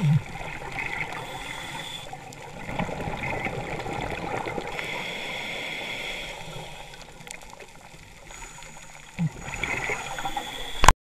Yeah.